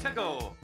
to go.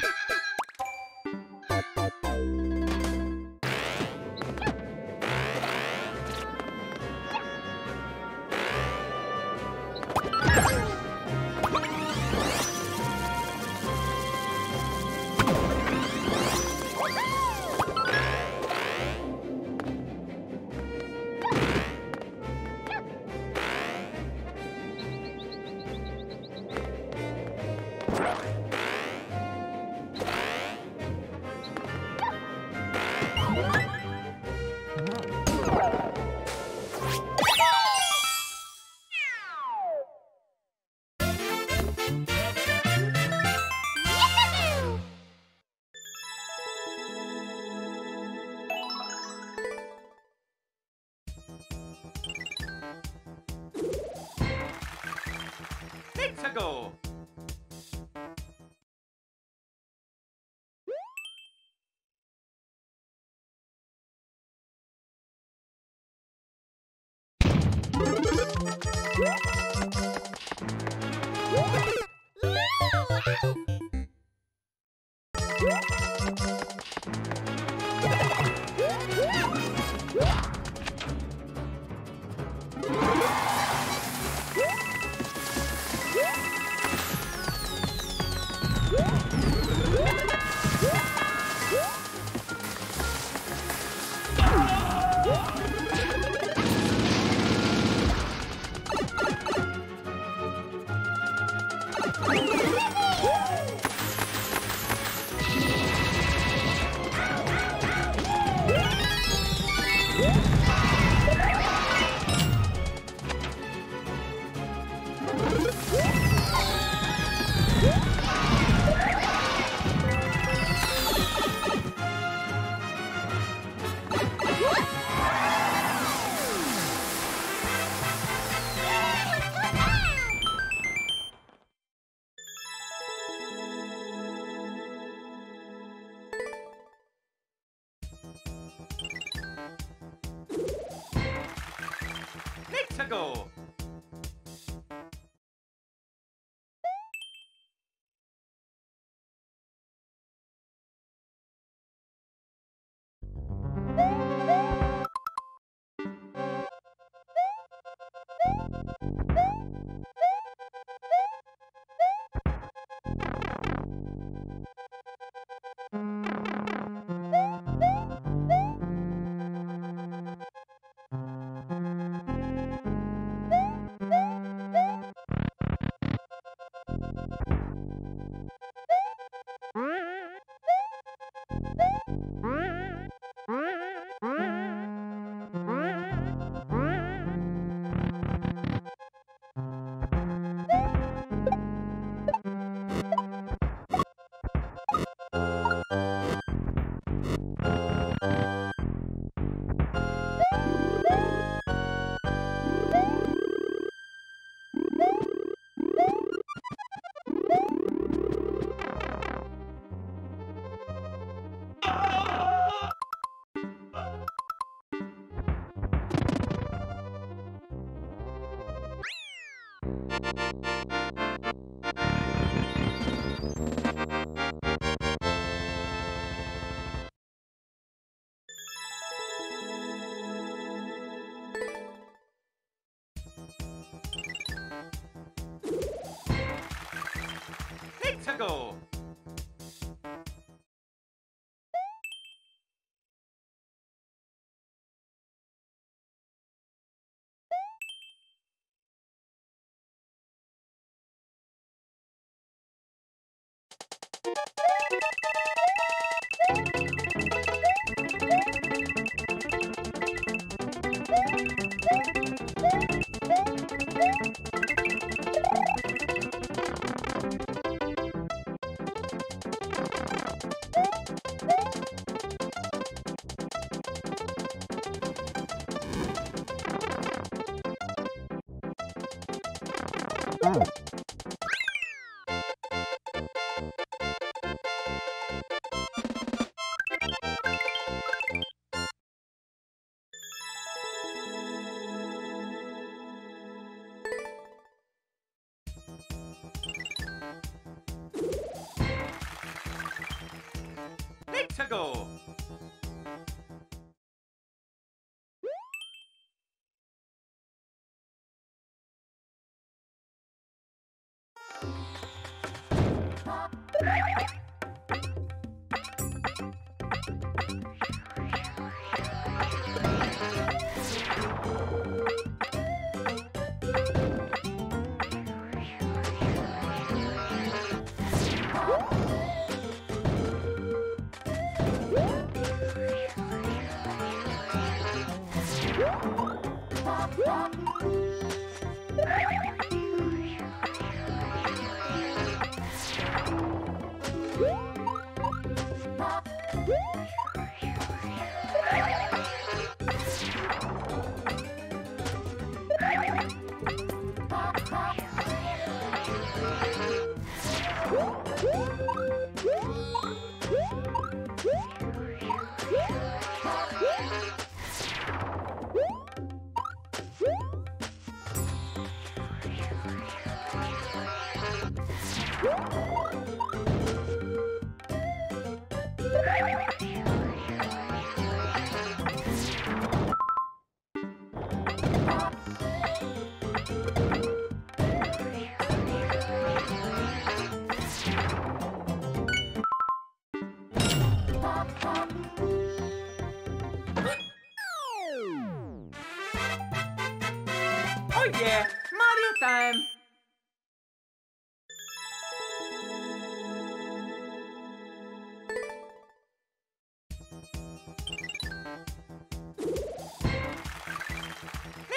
Go. Woo! To go. Mexico! Mexico! you Oh yeah, Mario time!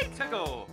Mexico!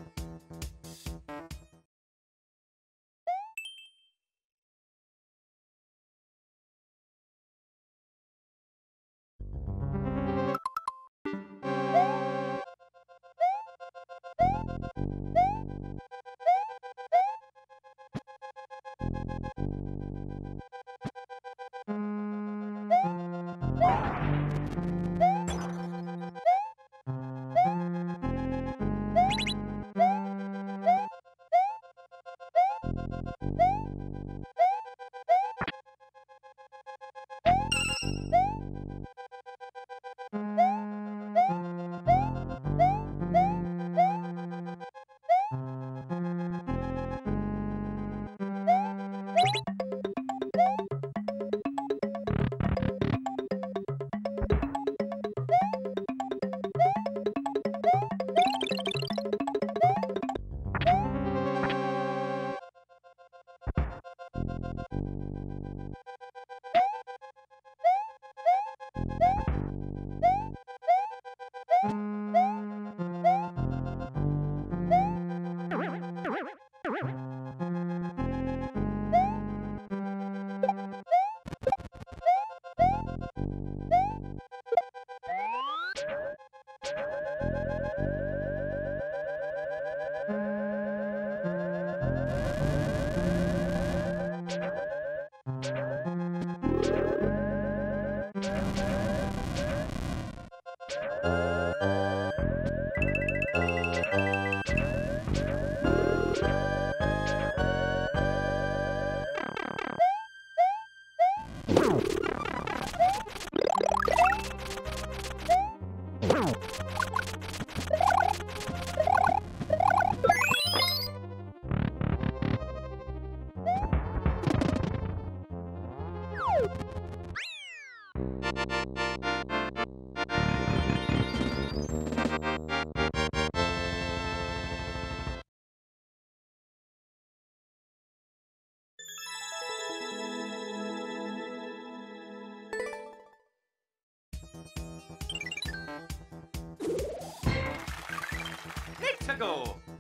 Go!